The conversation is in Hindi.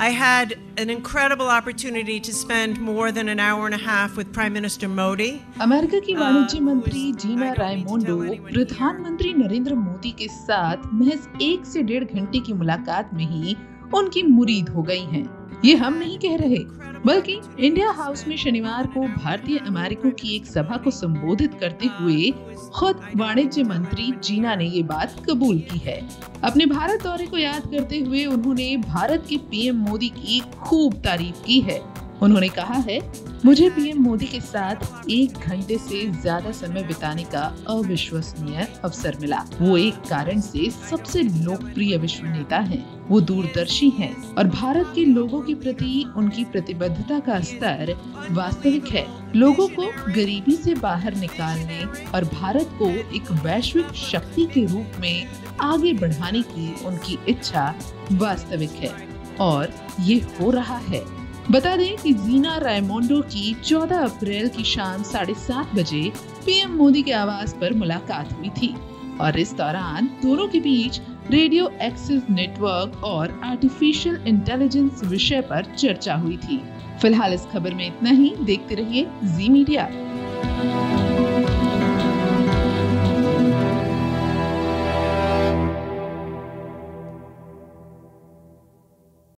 I had an incredible opportunity to spend more than an hour and a half with Prime Minister Modi. America की वाणिज्य मंत्री जीना रायमोंडो प्रधानमंत्री नरेंद्र मोदी के साथ महज एक से डेढ़ घंटे की मुलाकात में ही उनकी मुरीद हो गई हैं। ये हम नहीं कह रहे बल्कि इंडिया हाउस में शनिवार को भारतीय अमेरिकों की एक सभा को संबोधित करते हुए खुद वाणिज्य मंत्री जीना ने ये बात कबूल की है। अपने भारत दौरे को याद करते हुए उन्होंने भारत के पीएम मोदी की खूब तारीफ़ की है। उन्होंने कहा है, मुझे पीएम मोदी के साथ एक घंटे से ज़्यादा समय बिताने का अविश्वसनीय अवसर मिला। वो एक कारण से सबसे लोकप्रिय विश्व नेता हैं। वो दूरदर्शी हैं और भारत के लोगों के प्रति उनकी प्रतिबद्धता का स्तर वास्तविक है। लोगों को गरीबी से बाहर निकालने और भारत को एक वैश्विक शक्ति के रूप में आगे बढ़ाने की उनकी इच्छा वास्तविक है और ये हो रहा है। बता दें कि जीना रायमोंडो की 14 अप्रैल की शाम साढ़े सात बजे पीएम मोदी के आवास पर मुलाकात हुई थी और इस दौरान दोनों के बीच रेडियो एक्सेस नेटवर्क और आर्टिफिशियल इंटेलिजेंस विषय पर चर्चा हुई थी। फ़िलहाल इस खबर में इतना ही। देखते रहिए जी मीडिया।